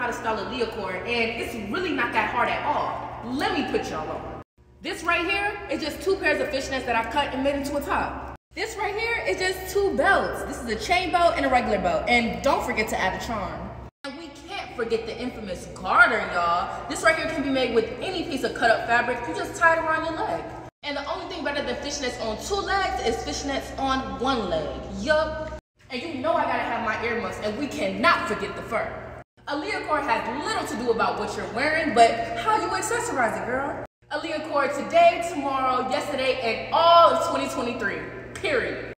how to style Aliyahcore, and it's really not that hard at all. Let me put y'all on. This right here is just two pairs of fishnets that I cut and made into a top. This right here is just two belts. This is a chain belt and a regular belt. And don't forget to add a charm. And we can't forget the infamous garter, y'all. This right here can be made with any piece of cut up fabric. You just tie it around your leg. And the only thing better than fishnets on two legs is fishnets on one leg. Yup. And you know I gotta have my earmuffs, and we cannot forget the fur. Aliyahcore has little to do about what you're wearing, but how you accessorize it, girl. Aliyahcore today, tomorrow, yesterday, and all of 2023. Period.